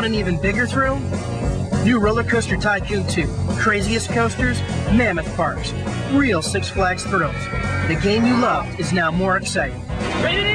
Want an even bigger thrill? New Roller Coaster Tycoon 2. Craziest coasters, mammoth parks, real Six Flags thrills. The game you loved is now more exciting. Ready?